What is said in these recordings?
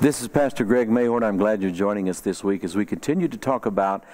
This is Pastor Greg Mayhorn. I'm glad you're joining us this week as we continue to talk about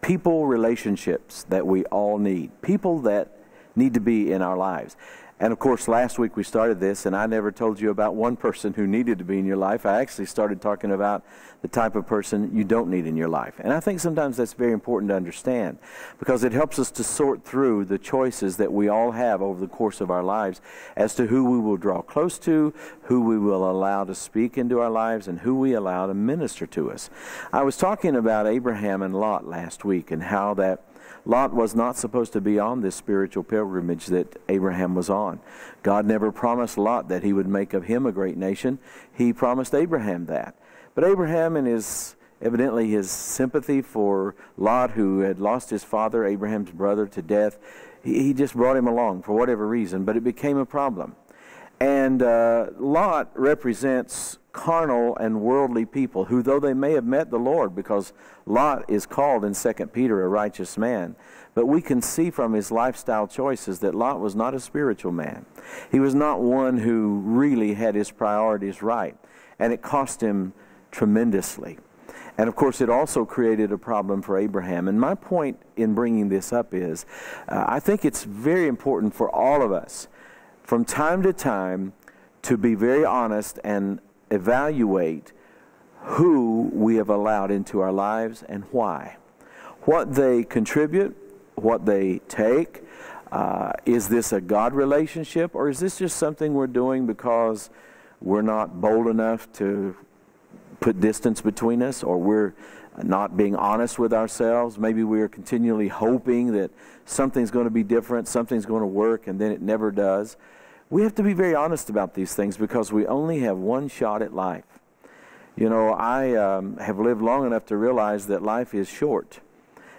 people relationships that we all need, people that need to be in our lives. And of course, last week we started this, and I never told you about one person who needed to be in your life. I actually started talking about the type of person you don't need in your life. And I think sometimes that's very important to understand because it helps us to sort through the choices that we all have over the course of our lives as to who we will draw close to, who we will allow to speak into our lives, and who we allow to minister to us. I was talking about Abraham and Lot last week and how that Lot was not supposed to be on this spiritual pilgrimage that Abraham was on. God never promised Lot that he would make of him a great nation. He promised Abraham that. But Abraham and his evidently his sympathy for Lot, who had lost his father, Abraham's brother, to death, he, just brought him along for whatever reason, but it became a problem. And uh, Lot represents carnal and worldly people who, though they may have met the Lord, because Lot is called in 2 Peter a righteous man, but we can see from his lifestyle choices that Lot was not a spiritual man. He was not one who really had his priorities right, and it cost him tremendously. And of course, it also created a problem for Abraham. And my point in bringing this up is uh, I think it's very important for all of us from time to time to be very honest and evaluate who we have allowed into our lives and why. What they contribute, what they take. Uh, is this a God relationship or is this just something we're doing because we're not bold enough to put distance between us or we're not being honest with ourselves? Maybe we're continually hoping that something's going to be different, something's going to work, and then it never does. We have to be very honest about these things because we only have one shot at life. You know, I um, have lived long enough to realize that life is short.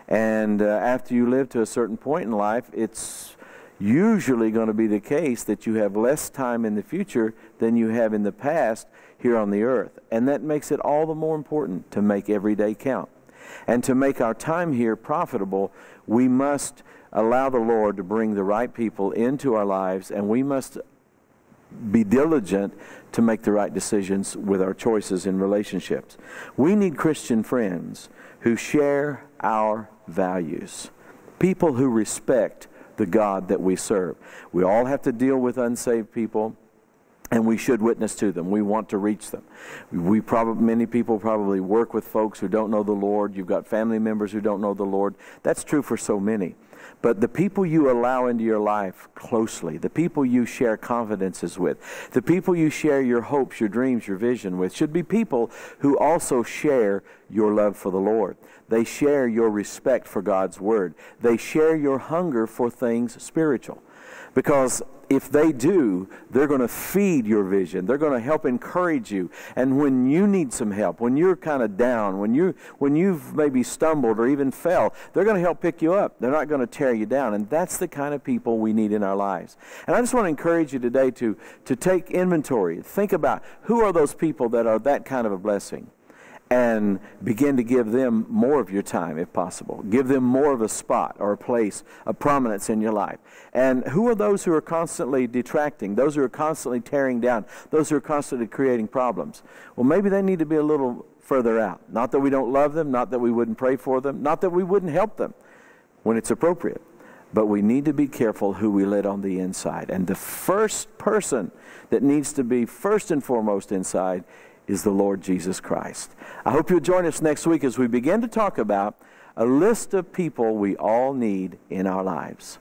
And uh, after you live to a certain point in life, it's usually going to be the case that you have less time in the future than you have in the past here on the earth. And that makes it all the more important to make every day count. And to make our time here profitable, we must allow the Lord to bring the right people into our lives, and we must be diligent to make the right decisions with our choices in relationships. We need Christian friends who share our values, people who respect the God that we serve. We all have to deal with unsaved people and we should witness to them. We want to reach them. We probably many people probably work with folks who don't know the Lord. You've got family members who don't know the Lord. That's true for so many. But the people you allow into your life closely, the people you share confidences with, the people you share your hopes, your dreams, your vision with, should be people who also share your love for the Lord. They share your respect for God's Word. They share your hunger for things spiritual. Because if they do, they're going to feed your vision. They're going to help encourage you. And when you need some help, when you're kind of down, when you when you've maybe stumbled or even fell, they're going to help pick you up. They're not going to tear you down. And that's the kind of people we need in our lives. And I just want to encourage you today to to take inventory. Think about who are those people that are that kind of a blessing and begin to give them more of your time if possible. Give them more of a spot or a place of prominence in your life. And who are those who are constantly detracting, those who are constantly tearing down, those who are constantly creating problems? Well, maybe they need to be a little further out. Not that we don't love them, not that we wouldn't pray for them, not that we wouldn't help them when it's appropriate. But we need to be careful who we let on the inside. And the first person that needs to be first and foremost inside is the Lord Jesus Christ. I hope you'll join us next week as we begin to talk about a list of people we all need in our lives.